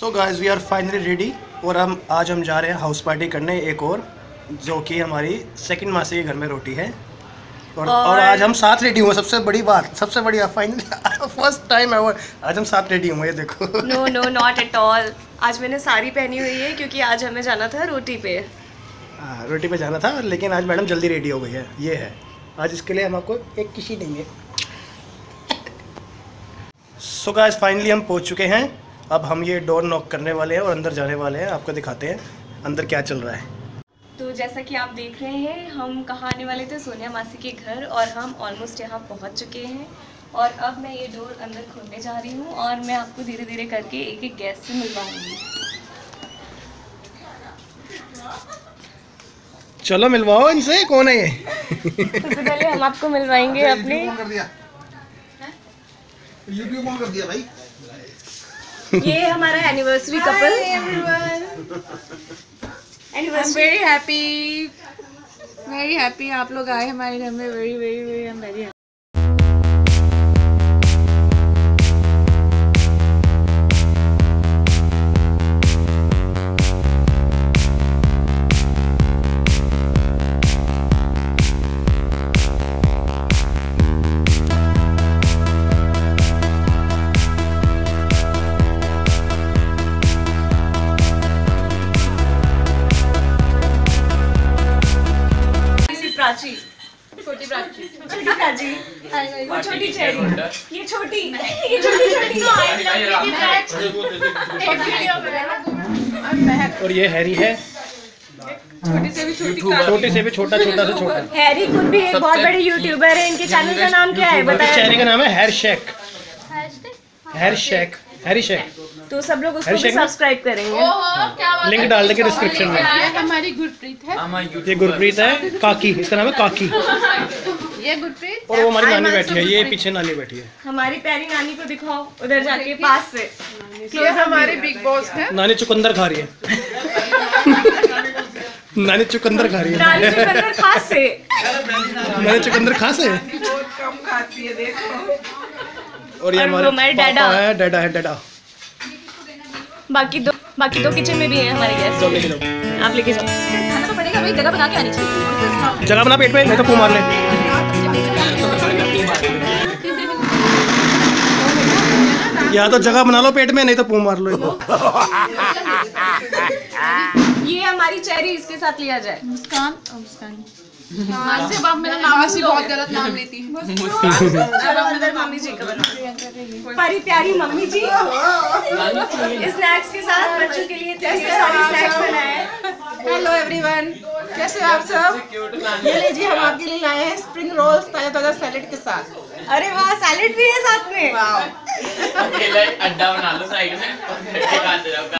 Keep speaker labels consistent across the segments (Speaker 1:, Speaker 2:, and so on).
Speaker 1: So guys we are finally ready और हम आज हम जा रहे हैं हाउस पार्टी करने एक और जो कि हमारी सेकंड मासी के घर में रोटी है। और, और,
Speaker 2: और
Speaker 1: आज हम साथ रेडी हुए सबसे बड़ी बात सबसे बड़ी फाइनली फ़र्स्ट टाइम एवर आज हम साथ रेडी हुए ये देखो।
Speaker 2: No no not at all आज मैंने साड़ी पहनी हुई है क्योंकि आज हमें जाना था रोटी पे।
Speaker 1: हाँ, रोटी पे जाना था लेकिन आज मैडम जल्दी रेडी हो गई है ये है। आज इसके लिए हम आपको एक किसी देंगे। सो गाइस फाइनली हम पहुँच चुके हैं। अब हम ये डोर नॉक करने वाले हैं और अंदर जाने वाले हैं। आपको दिखाते हैं अंदर क्या चल रहा है।
Speaker 2: तो जैसा कि आप देख रहे हैं हम कहाँ आने वाले थे? सोनिया मासी के घर और हम ऑलमोस्ट यहाँ पहुँच चुके हैं। और अब मैं ये डोर अंदर खोलने जा रही हूँ और मैं आपको धीरे धीरे करके एक एक गैस से मिलवाऊँगी।
Speaker 1: चलो मिलवाओ इनसे कौन है ये?
Speaker 2: सबसे पहले हम आपको मिलवाएँगे अपने।
Speaker 3: कर दिया। यूट्यूब ऑन कर दिया भाई।
Speaker 2: ये हमारा anniversary couple anniversary
Speaker 4: very happy very happy आप लोग आए हमारे घर में। Very very very I am very
Speaker 2: वो छोटी चेरी। ये छोटी। ये छोटी छोटी
Speaker 1: और ये हैरी है।
Speaker 4: छोटी से भी छोटी
Speaker 1: छोटे से भी छोटा छोटा से छोटा।
Speaker 2: हैरी खुद भी एक बहुत बड़े यूट्यूबर है। इनके चैनल का नाम क्या है? बताया
Speaker 1: चेहरे का नाम है हैर शेक हैर शेक हैरी शेक
Speaker 2: तो सब लोग उसको भी
Speaker 1: ना?
Speaker 2: सब्सक्राइब करेंगे।
Speaker 1: लिंक डाल देंगे डिस्क्रिप्शन में।
Speaker 4: हमारी गुरप्रीत है।
Speaker 1: ये गुरप्रीत है। काकी। इसका नाम है काकी।
Speaker 4: ये गुरप्रीत।
Speaker 1: और वो हमारी नानी बैठी है ये पीछे नानी बैठी है।
Speaker 2: हमारी प्यारी नानी को दिखाओ उधर जाके पास से।
Speaker 4: ये हमारे बिग बॉस है।
Speaker 1: नानी चुकंदर खा रही है। नानी चुकंदर खा रही है।
Speaker 2: नानी चुकंदर खास से
Speaker 1: नानी चुकंदर खा से
Speaker 4: कम खाती है देखो
Speaker 1: और ये हमारे
Speaker 2: हमारे डैडा।
Speaker 1: है डैडा है डैडा।
Speaker 2: बाकी दो बाकी दो किचन में भी है हमारे
Speaker 1: जाओ
Speaker 2: आप लेके जाओ।
Speaker 4: खाना तो पड़ेगा भाई जगह बना के आनी चाहिए।
Speaker 1: जगह बना पेट में नहीं तो पू मार ले। या तो जगह बना लो पेट में नहीं तो पू मार लो।
Speaker 2: ये हमारी चेरी इसके साथ लिया जाए।
Speaker 4: मुस्कान मुस्कान। मासी बाप मेरा नाम बहुत गलत नाम लेती है।
Speaker 2: मम्मी जी का प्यारी मम्मी जी स्नैक्स के साथ बच्चों के लिए सारी स्नैक्स बनाए
Speaker 5: हेलो एवरीवन कैसे आप सब? ये लीजिए हम आपके लिए लाए हैं स्प्रिंग रोल्स ताज़ा ताज़ा सैलेड के साथ।
Speaker 2: अरे वाह सैलेड भी है साथ में।
Speaker 5: वाह
Speaker 6: अड्डा बना लो साइड में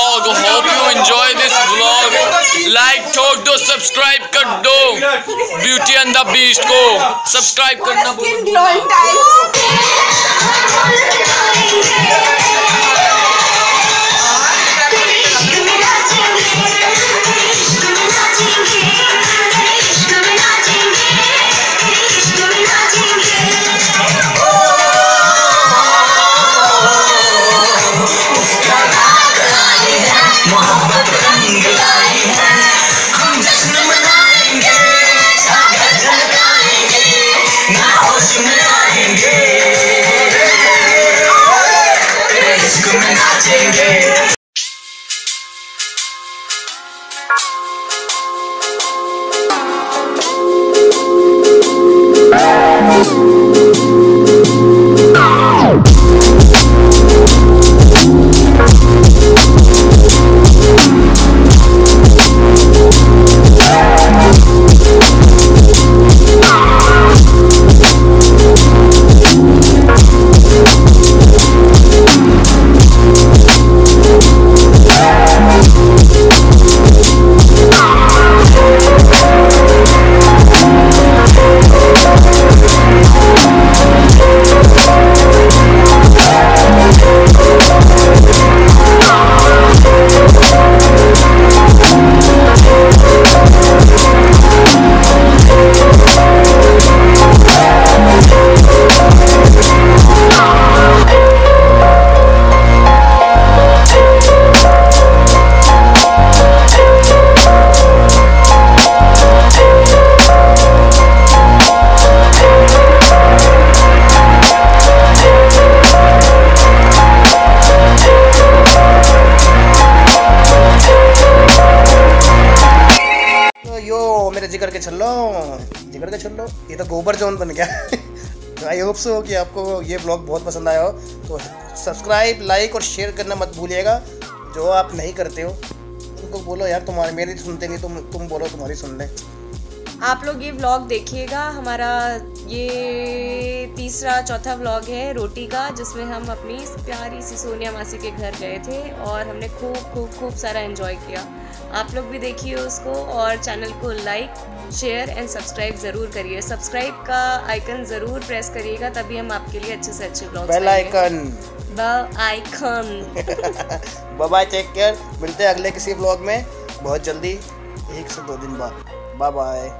Speaker 6: Hope you enjoy this vlog.
Speaker 3: Like, talk, do, subscribe, cut, do.
Speaker 5: Beauty and the
Speaker 1: Beast go. Subscribe, cut, Amen. मेरे जिगर के चल ये तो गोबर जोन बन गया। आई होप सो कि आपको ये ब्लॉग बहुत पसंद आया हो। तो सब्सक्राइब लाइक और शेयर करना मत भूलिएगा। जो आप नहीं करते हो, उनको बोलो, यार, तुम्हारे मेरी सुनते नहीं, तुम तुम बोलो, तुम्हारी सुन ले।
Speaker 2: आप लोग ये व्लॉग देखिएगा हमारा ये तीसरा चौथा व्लॉग है रोटी का जिसमें हम अपनी प्यारी सी सोनिया मासी के घर गए थे और हमने खूब खूब खूब सारा एंजॉय किया। आप लोग भी देखिए उसको और चैनल को लाइक शेयर एंड सब्सक्राइब ज़रूर करिए। सब्सक्राइब का आइकन ज़रूर प्रेस करिएगा तभी हम आपके लिए अच्छे से अच्छे blog
Speaker 1: bell icon
Speaker 2: bell icon
Speaker 1: bye bye take care मिलते हैं अगले किसी ब्लॉग में। बहुत जल्दी एक से दो दिन बाद। Bye bye